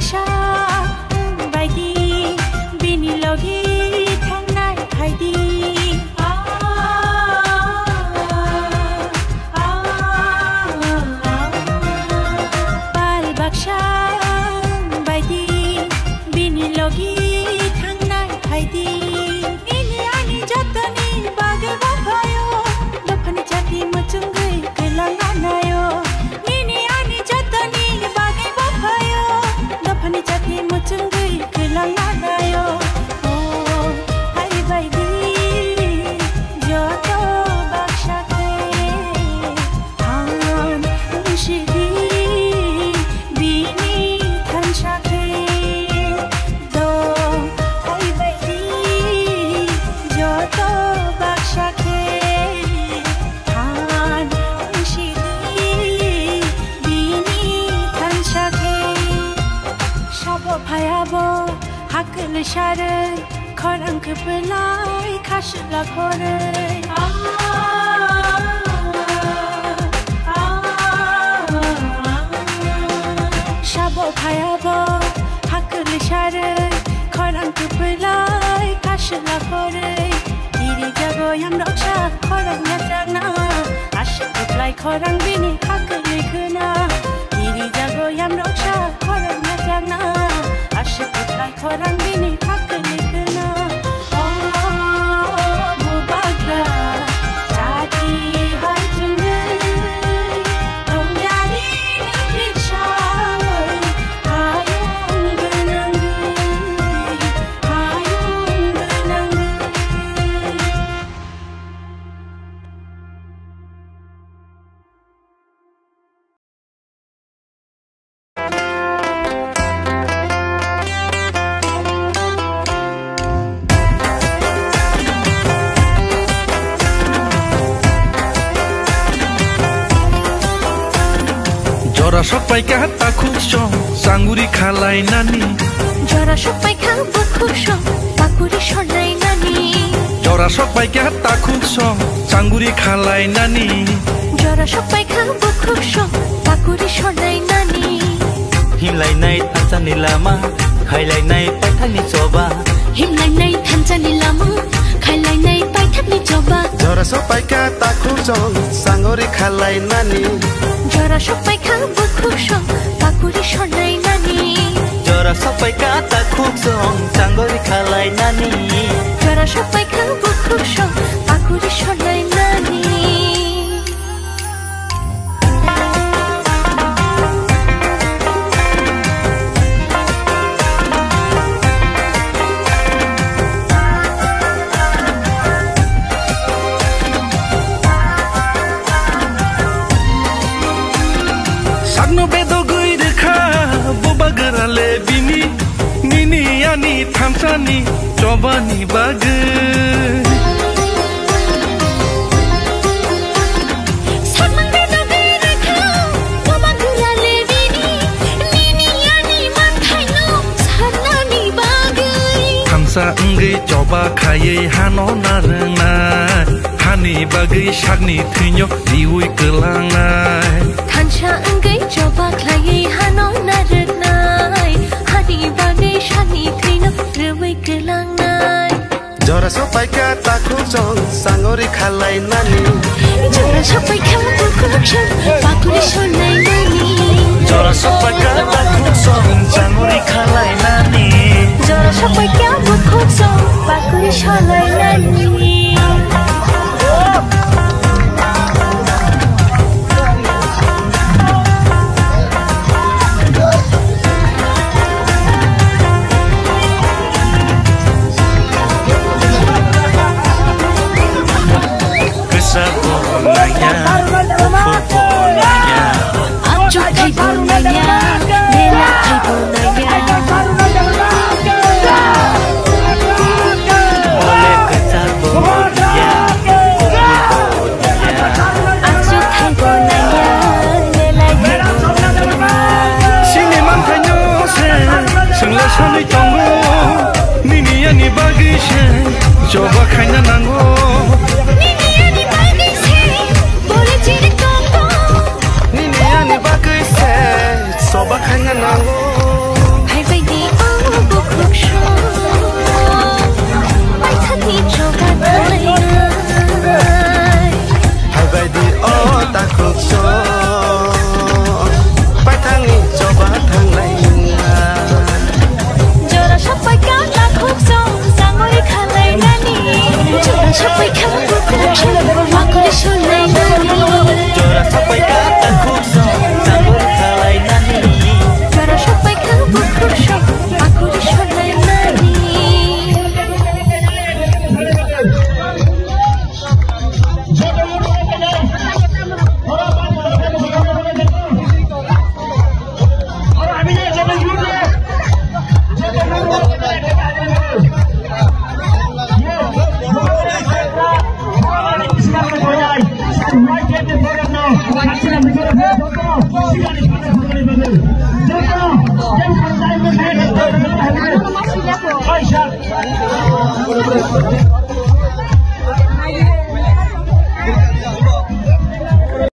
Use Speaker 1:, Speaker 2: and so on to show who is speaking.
Speaker 1: 下。शारद खरंक बेलाय खासिला खरै সাবো খায়াবো হাকল সারে খরঙ্ক বেলায় খাসলা করে ধীরে যাব আমরা খরং না আসে কোথায় খরং বিনি হাকল লিখনা ধীরে যাব আমরা খরং না আসে কোথায় খরং
Speaker 2: জরা সবাই কা তা খুশ সাঙ্গুরি খালাই নানি।
Speaker 3: জরা সবাই খা বখুশ পাকুরি সরাই নানি।
Speaker 2: জরা সবাই কা তা খুশ সাঙ্গুরি খালাই নানি।
Speaker 3: জরা সবাই খা বখুশ পাকুরি সরাই নানি।
Speaker 4: হিলাই নাই তাচা নিলামা খাইলাই নাই পাঠানি চবা।
Speaker 3: হিমলাই নাই থানচা নিলামা খাইলাই নাই পাঠানি চবা।
Speaker 5: জরা সবাই কা তা খুশ সাঙ্গুরি খালাই নানি।
Speaker 3: जरा सबैका बुखुसङ काकुरी सन्दै नानी
Speaker 4: जरा सबैका ताखुसङ चाङ्गरी खालाइ नानी
Speaker 3: जरा सबैका बुखुसङ काकुरी सन्दै
Speaker 2: थाम्सानी चबानी बाग
Speaker 3: সামন্দে নবে রেখা তোমা গুলালে বিনি নিনি আনি মাথাইনো সানানি বাগৈ
Speaker 2: थाम्सा ओंगै चबा खायै हानो नारोंनाय हानि बागै सागनि थैन्यो दिउइ गोलांनाय
Speaker 3: थानसा ओंगै जबा ख्लायै हानो नारनाय हानि बागै सानि थैनो रोबै गोलांनाय
Speaker 5: झरा सपाइका ताखु जङ साङ्गोरी खालाई नानी
Speaker 3: जरा सबै खाबो खुक्छ पाकुरी सनाय नानी
Speaker 6: जरा सबै काता खुक्सोङ चाङ्गोरी खालाई नानी
Speaker 3: जरा सबै खाबो खुक्छ पाकुरी सनाय
Speaker 2: ချမ်းလေးတောင်းလို့နိနိရနေပါကြီးရှင်ကျော်ပါခိုင်းနာ